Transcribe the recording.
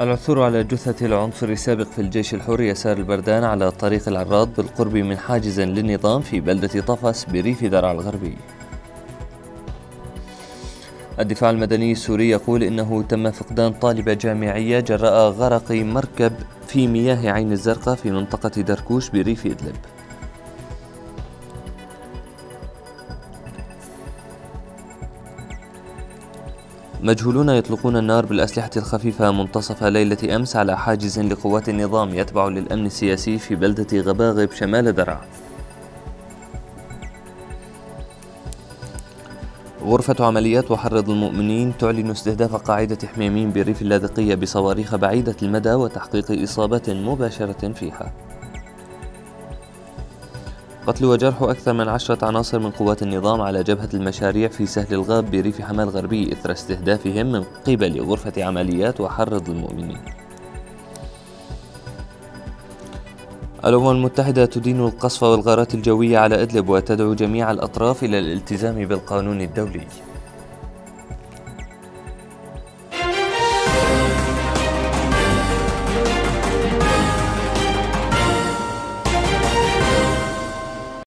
العثور على جثة العنصر السابق في الجيش الحر يسار البردان على طريق العراض بالقرب من حاجز للنظام في بلدة طفس بريف درعا الغربي. الدفاع المدني السوري يقول إنه تم فقدان طالبة جامعية جراء غرق مركب في مياه عين الزرقاء في منطقة دركوش بريف إدلب. مجهولون يطلقون النار بالأسلحة الخفيفة منتصف ليلة أمس على حاجز لقوات النظام يتبع للأمن السياسي في بلدة غباغب شمال درعا غرفة عمليات وحرض المؤمنين تعلن استهداف قاعدة حميمين بريف اللاذقية بصواريخ بعيدة المدى وتحقيق إصابة مباشرة فيها. قتل وجرح أكثر من عشرة عناصر من قوات النظام على جبهة المشاريع في سهل الغاب بريف حماة الغربي إثر استهدافهم من قبل غرفة عمليات وحرض المؤمنين. الأمم المتحدة تدين القصف والغارات الجوية على إدلب وتدعو جميع الأطراف إلى الالتزام بالقانون الدولي.